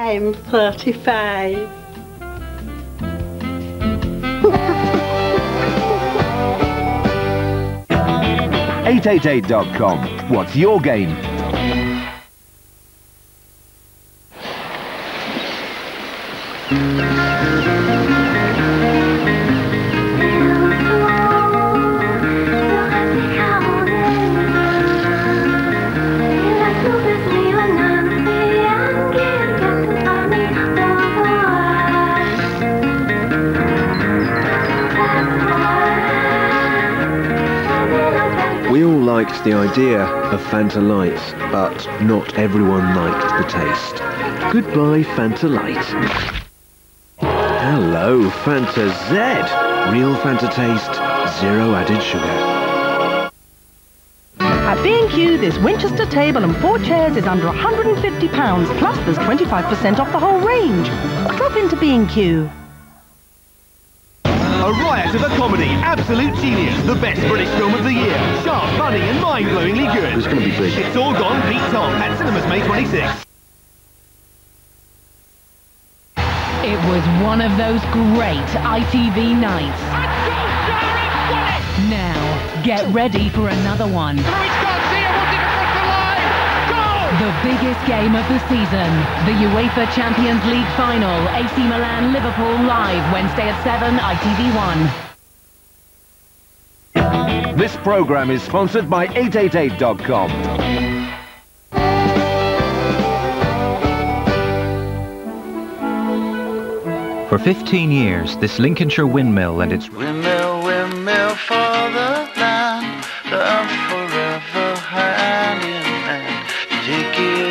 I'm 35. 888.com. What's your game? We all liked the idea of Fanta Light, but not everyone liked the taste. Goodbye, Fanta Light. Hello, Fanta Zero. Real Fanta taste, zero added sugar. At B&Q, this Winchester table and four chairs is under £150, plus there's 25% off the whole range. Drop into B&Q. A riot of a comedy, absolute genius, the best British film of the year. Sharp, funny, and mind-blowingly good. It's gonna be big. It's all gone Pete Tong at cinemas May 26th. It was one of those great ITV nights. Now, get ready for another one. The biggest game of the season, the UEFA Champions League final, AC Milan Liverpool live Wednesday at 7 ITV1. This program is sponsored by 888.com. For 15 years, this Lincolnshire windmill and its Windmill, windmill for begin.